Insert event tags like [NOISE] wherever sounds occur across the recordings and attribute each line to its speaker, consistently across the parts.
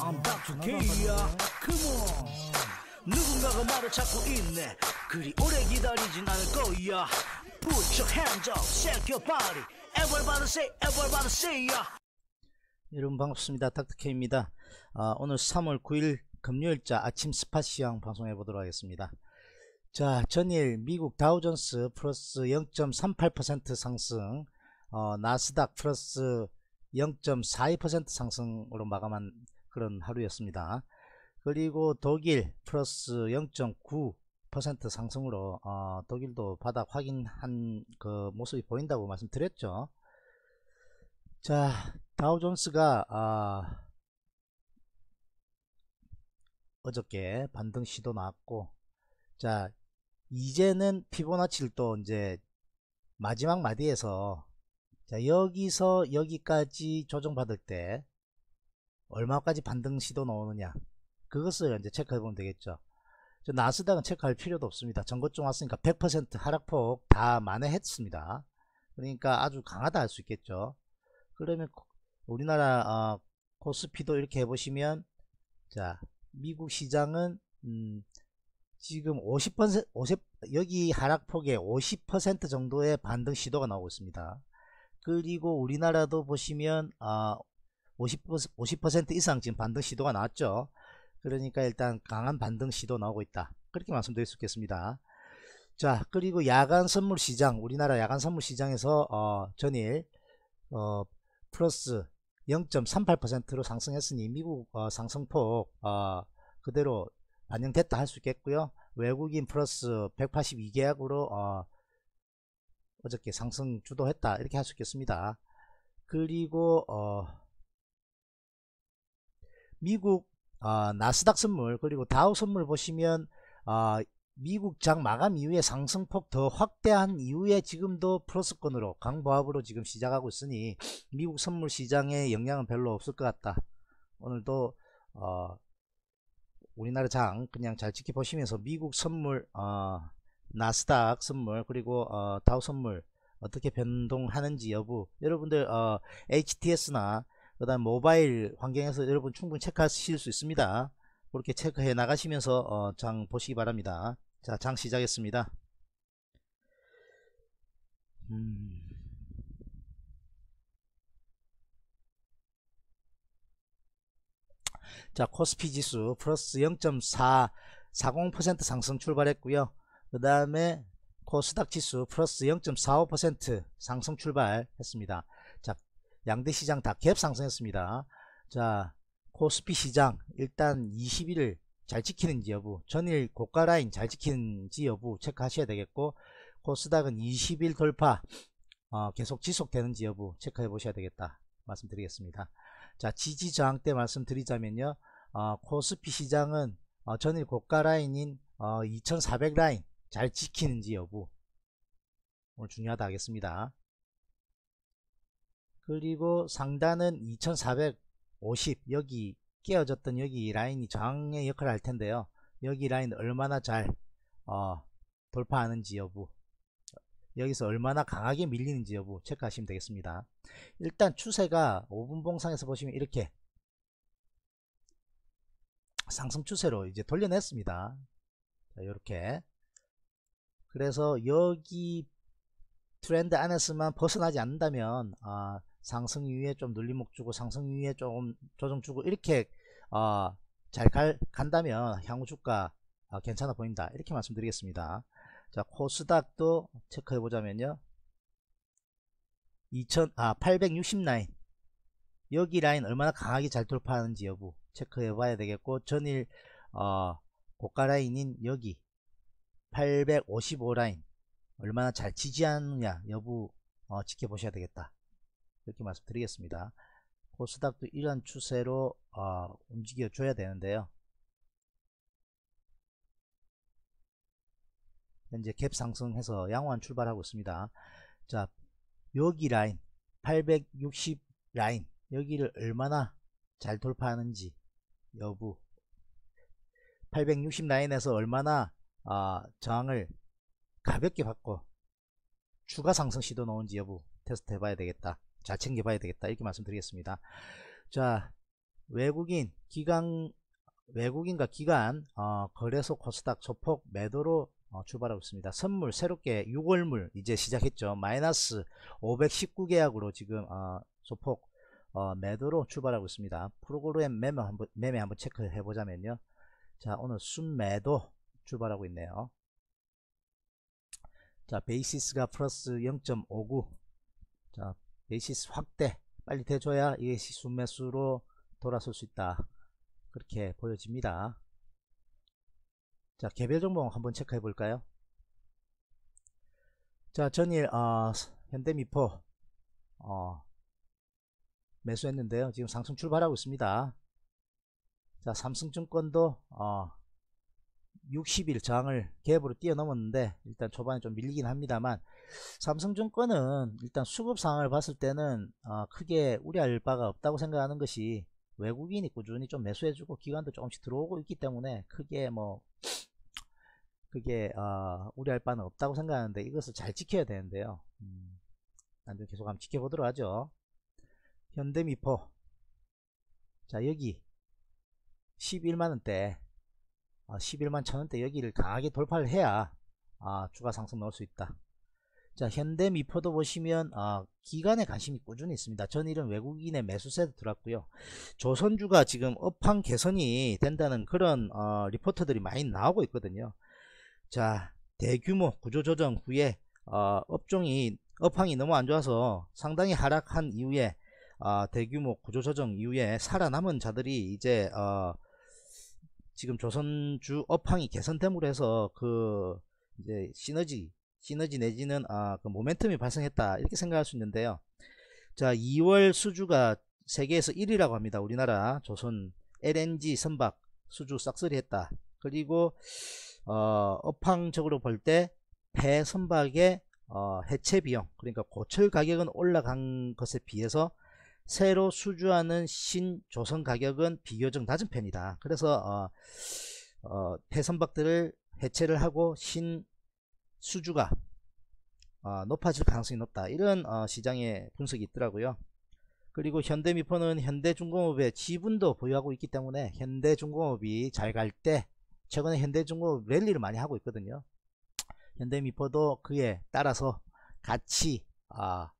Speaker 1: I'm back to K야 Come on 누군가가 나를 찾고 있네 그리 오래 기다리진 않을 거야 Put your hands up, shake your body Everybody say, everybody say ya
Speaker 2: 여러분 반갑습니다. 닥터케입니다. 아, 오늘 3월 9일 금요일자 아침 스팟 시황 방송해 보도록 하겠습니다. 자, 전일 미국 다우존스 플러스 0.38% 상승, 어, 나스닥 플러스 0.42% 상승으로 마감한 그런 하루였습니다. 그리고 독일 플러스 0.9% 상승으로 어, 독일도 바닥 확인한 그 모습이 보인다고 말씀드렸죠. 자, 다우존스가 아, 어저께 반등 시도 나왔고, 자, 이제는 피보나치를 또 이제 마지막 마디에서 자, 여기서 여기까지 조정받을 때 얼마까지 반등 시도 나오느냐 그것을 이제 체크해 보면 되겠죠. 저 나스닥은 체크할 필요도 없습니다. 전고점 왔으니까 100% 하락폭 다 만회했습니다. 그러니까 아주 강하다 할 수 있겠죠. 그러면 우리나라 어, 코스피도 이렇게 해보시면 자 미국 시장은 음, 지금 50% 50 여기 하락폭에 50% 정도의 반등 시도가 나오고 있습니다. 그리고 우리나라도 보시면 어, 50%, 50% 이상 지금 반등 시도가 나왔죠. 그러니까 일단 강한 반등 시도 나오고 있다. 그렇게 말씀드릴 수 있겠습니다. 자 그리고 야간 선물 시장 우리나라 야간 선물 시장에서 어, 전일 어, 플러스 0.38%로 상승했으니 미국 어, 상승폭 어, 그대로 반영됐다 할 수 있겠고요. 외국인 플러스 182계약으로 어, 어저께 상승 주도했다 이렇게 할 수 있겠습니다. 그리고 어, 미국 어, 나스닥 선물 그리고 다우 선물 보시면 어, 미국 장 마감 이후에 상승폭 더 확대한 이후에 지금도 플러스권으로 강보합으로 지금 시작하고 있으니 미국 선물 시장에 영향은 별로 없을 것 같다. 오늘도 어, 우리나라 장 그냥 잘 지켜보시면서 미국 선물 어, 나스닥 선물 그리고 어, 다우 선물 어떻게 변동하는지 여부 여러분들 어, HTS나 그 다음 모바일 환경에서 여러분 충분히 체크하실 수 있습니다. 그렇게 체크해 나가시면서 어, 장 보시기 바랍니다. 자, 장 시작했습니다. 음. 자, 코스피 지수 플러스 0.440% 상승 출발했고요. 그 다음에 코스닥 지수 플러스 0.45% 상승 출발했습니다. 자, 양대 시장 다 갭 상승했습니다. 자, 코스피 시장 일단 20일을 잘 지키는지 여부 전일 고가 라인 잘 지키는지 여부 체크하셔야 되겠고 코스닥은 20일 돌파 어, 계속 지속되는지 여부 체크해 보셔야 되겠다 말씀드리겠습니다. 자 지지 저항 때 말씀드리자면요 어, 코스피 시장은 어, 전일 고가 라인인 2400 라인 잘 지키는지 여부. 오늘 중요하다 하겠습니다 그리고 상단은 2450 여기 깨어졌던 여기 라인이 저항의 역할을 할 텐데요. 여기 라인 얼마나 잘 어, 돌파하는지 여부 여기서 얼마나 강하게 밀리는지 여부 체크하시면 되겠습니다. 일단 추세가 5분 봉상에서 보시면 이렇게 상승 추세로 이제 돌려냈습니다. 자, 이렇게 그래서 여기 트렌드 안에서만 벗어나지 않는다면 아, 상승 이후에 좀 눌림목 주고 상승 이후에 좀 조정 주고 이렇게 어, 잘 갈, 간다면 향후 주가 어, 괜찮아 보인다. 이렇게 말씀드리겠습니다. 자 코스닥도 체크해 보자면요. 2000, 아, 860 라인. 여기 라인 얼마나 강하게 잘 돌파하는지 여부 체크해 봐야 되겠고 전일 어, 고가 라인인 여기 855 라인 얼마나 잘 지지하느냐 여부 어, 지켜보셔야 되겠다 이렇게 말씀드리겠습니다. 코스닥도 이런 추세로 어, 움직여 줘야 되는데요. 현재 갭 상승해서 양호한 출발하고 있습니다. 자, 여기 라인 860 라인 여기를 얼마나 잘 돌파하는지 여부 860 라인에서 얼마나 어, 저항을 가볍게 받고 추가 상승 시도 나온지 여부 테스트 해봐야 되겠다. 잘 챙겨봐야 되겠다 이렇게 말씀드리겠습니다 자 외국인 기관 외국인과 기관 어, 거래소 코스닥 소폭 매도로 어, 출발하고 있습니다. 선물 새롭게 6월물 이제 시작했죠. 마이너스 519계약으로 지금 어, 소폭 어, 매도로 출발하고 있습니다. 프로그램 매매 한번, 매매 한번 체크해 보자면요. 자 오늘 순매도 출발하고 있네요. 자 베이시스가 플러스 0.59자 베이시스 확대 빨리 돼줘야 이게 순매수로 돌아설 수 있다. 그렇게 보여집니다. 자 개별 종목 한번 체크해 볼까요? 자 전일 어, 현대미포 어, 매수했는데요. 지금 상승 출발하고 있습니다. 자 삼성증권도 어, 60일 저항을 갭으로 뛰어넘었는데 일단 초반에 좀 밀리긴 합니다만 삼성증권은 일단 수급 상황을 봤을 때는 어, 크게 우려할 바가 없다고 생각하는 것이 외국인이 꾸준히 좀 매수해주고 기관도 조금씩 들어오고 있기 때문에 크게 뭐 [SNIFFS] 그게 어, 우려할 바는 없다고 생각하는데 이것을 잘 지켜야 되는데요. 음, 난좀 계속 한번 지켜보도록 하죠. 현대미포 자 여기 11만원대 어, 11만 천원대 여기를 강하게 돌파를 해야 아, 추가 상승 넣을 수 있다. 자 현대 미포도 보시면 어, 기간에 관심이 꾸준히 있습니다. 전일은 외국인의 매수세도 들어왔고요. 조선주가 지금 업황 개선이 된다는 그런 어, 리포터들이 많이 나오고 있거든요. 자 대규모 구조조정 후에 어, 업종이 업황이 너무 안 좋아서 상당히 하락한 이후에 어, 대규모 구조조정 이후에 살아남은 자들이 이제 어, 지금 조선주 업황이 개선됨으로 해서 그 이제 시너지 시너지 내지는 아, 그 모멘텀이 발생했다 이렇게 생각할 수 있는데요. 자 2월 수주가 세계에서 1위라고 합니다. 우리나라 조선 LNG 선박 수주 싹쓸이 했다. 그리고 어, 업황적으로 볼때 폐선박의 어, 해체 비용 그러니까 고철 가격은 올라간 것에 비해서 새로 수주하는 신조선 가격은 비교적 낮은 편이다. 그래서 어, 어, 폐선박들을 해체를 하고 신 수주가 어, 높아질 가능성이 높다. 이런 어, 시장의 분석이 있더라고요. 그리고 현대미포는 현대중공업의 지분도 보유하고 있기 때문에 현대중공업이 잘 갈 때 최근에 현대중공업 랠리를 많이 하고 있거든요. 현대미포도 그에 따라서 같이 아,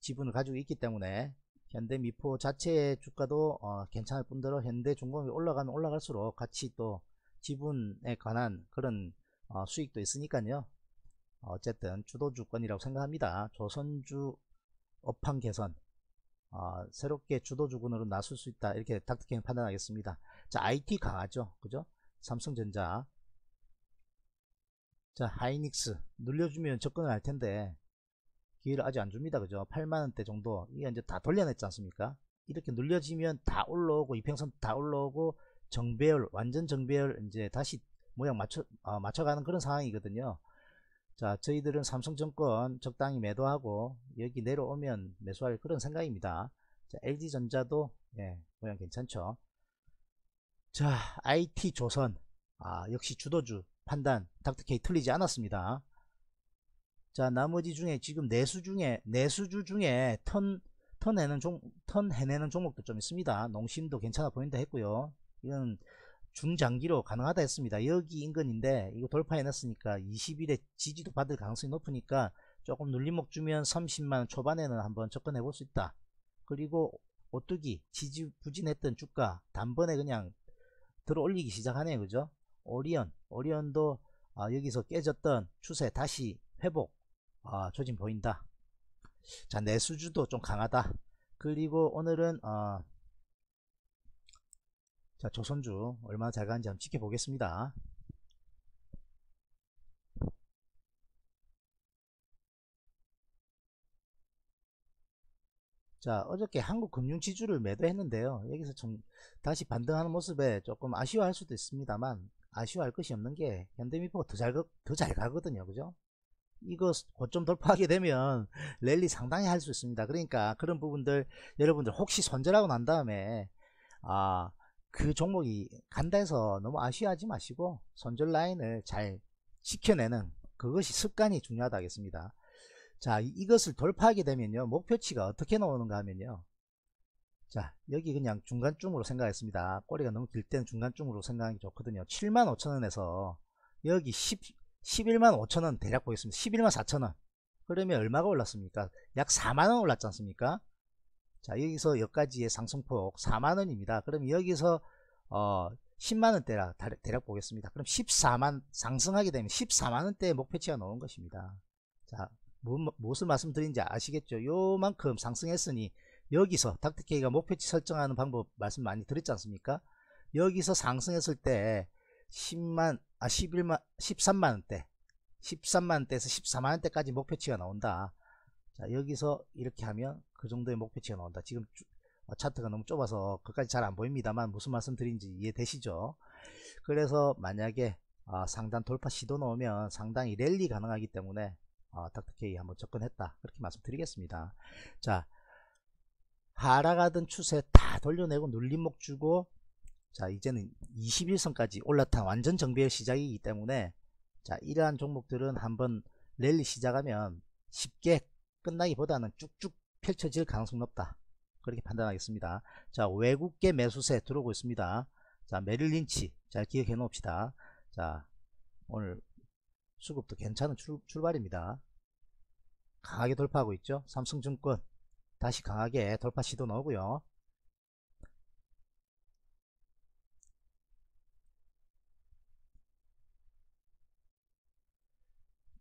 Speaker 2: 지분을 가지고 있기 때문에 현대 미포 자체의 주가도 어, 괜찮을 뿐더러 현대 중공업이 올라가면 올라갈수록 같이 또 지분에 관한 그런 어, 수익도 있으니까요. 어쨌든 주도주권이라고 생각합니다. 조선주 업황 개선 어, 새롭게 주도주군으로 나설 수 있다 이렇게 닥터케 판단하겠습니다. 자 IT 강하죠 그죠 삼성전자 자 하이닉스 눌려주면 접근을 할 텐데 기회를 아직 안 줍니다 그죠 8만원대 정도 이게 이제 다 돌려냈지 않습니까 이렇게 눌려지면 다 올라오고 이평선 다 올라오고 정배열 완전 정배열 이제 다시 모양 맞춰 어, 맞춰가는 그런 상황이거든요. 자 저희들은 삼성증권 적당히 매도하고 여기 내려오면 매수할 그런 생각입니다. 자, LG전자도 예, 모양 괜찮죠. 자 IT조선 아, 역시 주도주 판단 닥터케이 틀리지 않았습니다. 자 나머지 중에 지금 내수 중에 내수주 중에 턴, 턴 해는 종, 턴 해내는 종목도 좀 있습니다. 농심도 괜찮아 보인다 했고요. 이건 중장기로 가능하다 했습니다. 여기 인근인데 이거 돌파해놨으니까 20일에 지지도 받을 가능성이 높으니까 조금 눌림목 주면 30만원 초반에는 한번 접근해 볼 수 있다. 그리고 오뚜기 지지 부진했던 주가 단번에 그냥 들어 올리기 시작하네요. 그죠? 오리온, 오리온도 아, 여기서 깨졌던 추세 다시 회복 아, 조짐 보인다. 자 내수주도 좀 강하다. 그리고 오늘은 어, 자 조선주 얼마나 잘 가는지 한번 지켜보겠습니다 자 어저께 한국금융지주를 매도했는데요 여기서 좀 다시 반등하는 모습에 조금 아쉬워할 수도 있습니다만 아쉬워할 것이 없는 게 현대미포가 더 잘 더잘 가거든요 그죠 이거 고점 돌파하게 되면 랠리 상당히 할 수 있습니다. 그러니까 그런 부분들 여러분들 혹시 손절하고 난 다음에 아 그 종목이 간다 해서 너무 아쉬워하지 마시고 손절 라인을 잘 지켜내는 그것이 습관이 중요하다 하겠습니다. 자 이것을 돌파하게 되면요 목표치가 어떻게 나오는가 하면요. 자 여기 그냥 중간쯤으로 생각했습니다. 꼬리가 너무 길 때는 중간쯤으로 생각하기 좋거든요. 75,000원에서 여기 10, 11만 5천원 대략 보겠습니다. 11만 4천원. 그러면 얼마가 올랐습니까? 약 4만원 올랐지 않습니까? 자 여기서 여기까지의 상승폭 4만원입니다. 그럼 여기서 어 10만원대라 대략 보겠습니다. 그럼 14만 상승하게 되면 14만원대의 목표치가 나온 것입니다. 자 뭐, 무엇을 말씀드린지 아시겠죠? 요만큼 상승했으니 여기서 닥터케이가 목표치 설정하는 방법 말씀 많이 드렸지 않습니까? 여기서 상승했을 때 10만 아 11만 13만원대. 13만원대에서 14만원대까지 목표치가 나온다. 자 여기서 이렇게 하면 그 정도의 목표치가 나온다. 지금 어, 차트가 너무 좁아서 그까지 잘 안 보입니다만 무슨 말씀 드린지 이해되시죠? 그래서 만약에 어, 상단 돌파 시도 넣으면 상당히 랠리 가능하기 때문에 어, 닥터케이 한번 접근했다. 그렇게 말씀드리겠습니다. 자 하락하던 추세 다 돌려내고 눌림목 주고 자 이제는 21선까지 올라탄 완전 정비의 시작이기 때문에 자 이러한 종목들은 한번 랠리 시작하면 쉽게 끝나기보다는 쭉쭉 펼쳐질 가능성이 높다. 그렇게 판단하겠습니다. 자 외국계 매수세 들어오고 있습니다. 자 메릴린치 잘 기억해 놓읍시다. 자 오늘 수급도 괜찮은 출, 출발입니다. 강하게 돌파하고 있죠? 삼성증권 다시 강하게 돌파 시도 나오고요.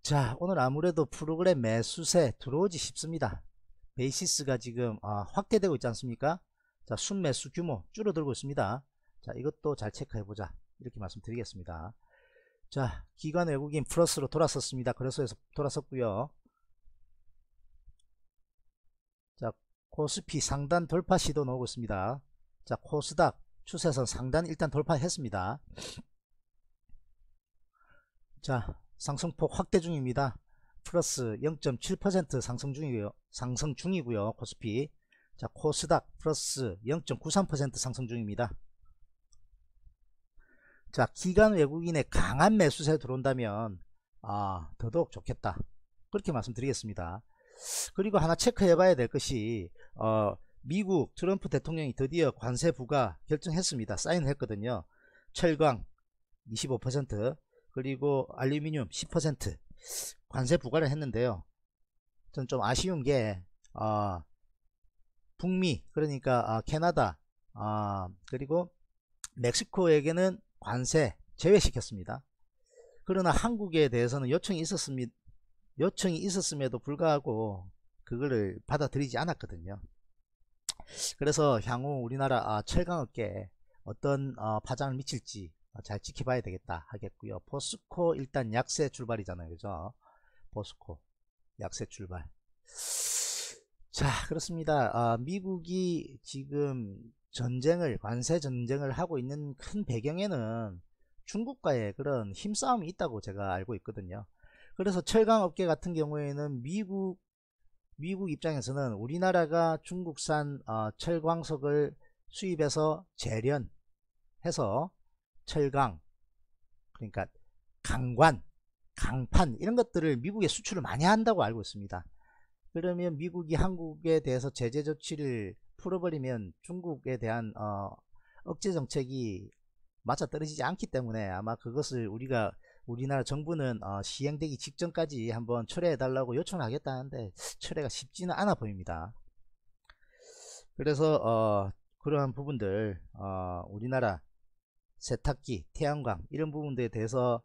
Speaker 2: 자 오늘 아무래도 프로그램 매수세 들어오지 싶습니다. 베이시스가 지금 어, 확대되고 있지 않습니까? 자 순매수 규모 줄어들고 있습니다. 자 이것도 잘 체크해 보자 이렇게 말씀드리겠습니다. 자 기관 외국인 플러스로 돌아섰습니다. 그래서 돌아섰고요. 코스피 상단 돌파 시도 나오고 있습니다. 자 코스닥 추세선 상단 일단 돌파했습니다. 자 상승폭 확대 중입니다. 플러스 0.7% 상승 중이고요. 상승 중이고요. 코스피 자 코스닥 플러스 0.93% 상승 중입니다. 자 기간 외국인의 강한 매수세 들어온다면 아 더더욱 좋겠다. 그렇게 말씀드리겠습니다. 그리고 하나 체크해 봐야 될 것이 어, 미국 트럼프 대통령이 드디어 관세 부과 결정했습니다. 사인을 했거든요. 철강 25% 그리고 알루미늄 10% 관세 부과를 했는데요. 전좀 아쉬운 게 어, 북미 그러니까 어, 캐나다 어, 그리고 멕시코에게는 관세 제외시켰습니다. 그러나 한국에 대해서는 요청이 있었습니다. 요청이 있었음에도 불구하고 그거를 받아들이지 않았거든요. 그래서 향후 우리나라 아, 철강업계에 어떤 어, 파장을 미칠지 잘 지켜봐야 되겠다 하겠고요. 포스코 일단 약세 출발이잖아요. 그죠? 포스코 약세 출발. 자 그렇습니다. 아, 미국이 지금 전쟁을 관세 전쟁을 하고 있는 큰 배경에는 중국과의 그런 힘싸움이 있다고 제가 알고 있거든요. 그래서 철강업계 같은 경우에는 미국 미국 입장에서는 우리나라가 중국산 어, 철광석을 수입해서 재련해서 철강 그러니까 강관 강판 이런 것들을 미국에 수출을 많이 한다고 알고 있습니다 그러면 미국이 한국에 대해서 제재 조치를 풀어버리면 중국에 대한 어, 억제 정책이 맞아떨어지지 않기 때문에 아마 그것을 우리가 우리나라 정부는 어, 시행되기 직전까지 한번 철회해 달라고 요청을 하겠다는데 철회가 쉽지는 않아 보입니다. 그래서 어, 그러한 부분들 어, 우리나라 세탁기, 태양광 이런 부분들에 대해서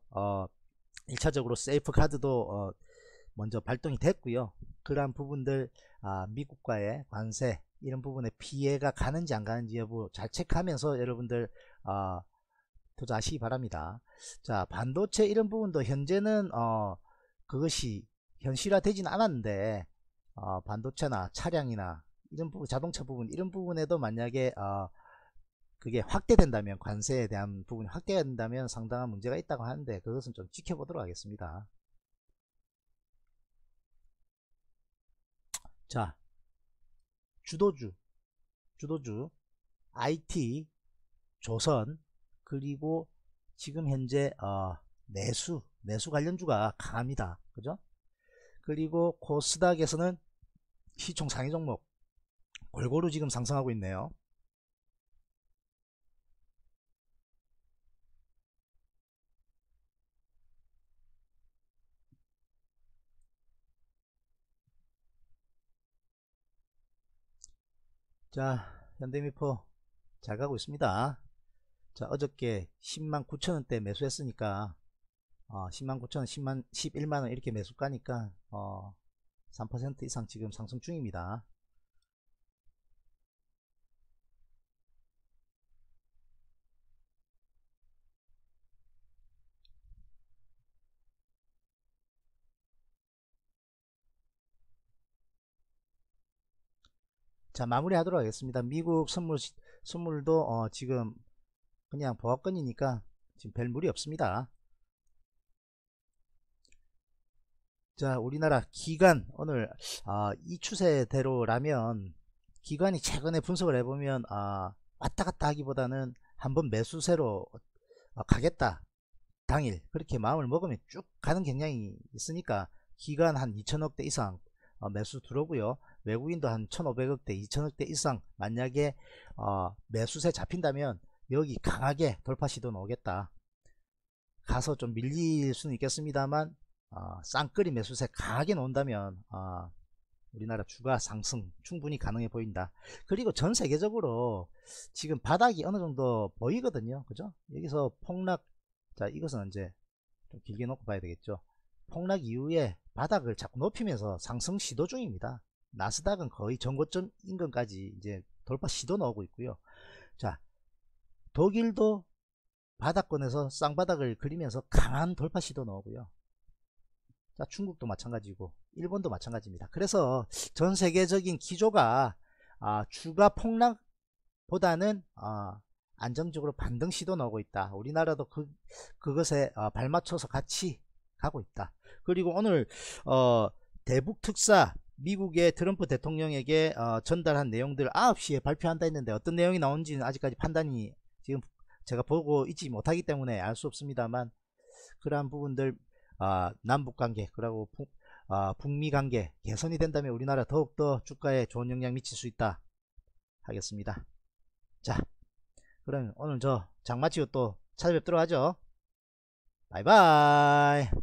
Speaker 2: 1차적으로 어, 세이프 카드도 어, 먼저 발동이 됐고요. 그러한 부분들 아, 미국과의 관세 이런 부분에 피해가 가는지 안 가는지 여부 잘 체크하면서 여러분들 어, 투자하시기 바랍니다. 자 반도체 이런 부분도 현재는 어 그것이 현실화되지는 않았는데 어, 반도체나 차량이나 이런 부분 자동차 부분 이런 부분에도 만약에 어, 그게 확대된다면 관세에 대한 부분이 확대가 된다면 상당한 문제가 있다고 하는데 그것은 좀 지켜보도록 하겠습니다. 자 주도주 주도주 IT 조선 그리고 지금 현재 어, 내수 내수 관련주가 강합니다. 그죠? 그리고 코스닥에서는 시총 상위 종목 골고루 지금 상승하고 있네요. 자, 현대미포 잘 가고 있습니다. 자, 어저께 10만 9천원대 매수했으니까, 어, 10만 9천원, 10만, 11만원 이렇게 매수 가니까, 어, 3% 이상 지금 상승 중입니다. 자 마무리 하도록 하겠습니다. 미국 선물 선물도 어, 지금 그냥 보합권이니까 지금 별 무리 없습니다. 자 우리나라 기간 오늘 아, 이 추세대로라면 기관이 최근에 분석을 해보면 아, 왔다 갔다 하기보다는 한번 매수세로 어, 가겠다. 당일 그렇게 마음을 먹으면 쭉 가는 경향이 있으니까 기간 한 2천억대 이상 어, 매수 들어오고요 외국인도 한 1500억대 2000억대 이상 만약에 어, 매수세 잡힌다면 여기 강하게 돌파 시도 나오겠다. 가서 좀 밀릴 수는 있겠습니다만 어, 쌍끌이 매수세 강하게 나온다면 어, 우리나라 주가 상승 충분히 가능해 보인다. 그리고 전 세계적으로 지금 바닥이 어느 정도 보이거든요. 그죠? 여기서 폭락 자 이것은 이제 좀 길게 놓고 봐야 되겠죠. 폭락 이후에 바닥을 자꾸 높이면서 상승 시도 중입니다 나스닥은 거의 전고점 인근까지 이제 돌파 시도 나오고 있고요. 자, 독일도 바닥권에서 쌍바닥을 그리면서 강한 돌파 시도 나오고요. 자, 중국도 마찬가지고 일본도 마찬가지입니다. 그래서 전 세계적인 기조가 아, 주가 폭락보다는 아, 안정적으로 반등 시도 나오고 있다. 우리나라도 그, 그것에 어, 발맞춰서 같이 가고 있다. 그리고 오늘 어, 대북 특사 미국의 트럼프 대통령에게 어, 전달한 내용들 9시에 발표한다 했는데 어떤 내용이 나온지는 아직까지 판단이 지금 제가 보고 있지 못하기 때문에 알 수 없습니다만 그러한 부분들 어, 남북관계 그리고 북, 어, 북미관계 개선이 된다면 우리나라 더욱더 주가에 좋은 영향 미칠 수 있다 하겠습니다. 자 그럼 오늘 저 장마치고 또 찾아뵙도록 하죠. 바이바이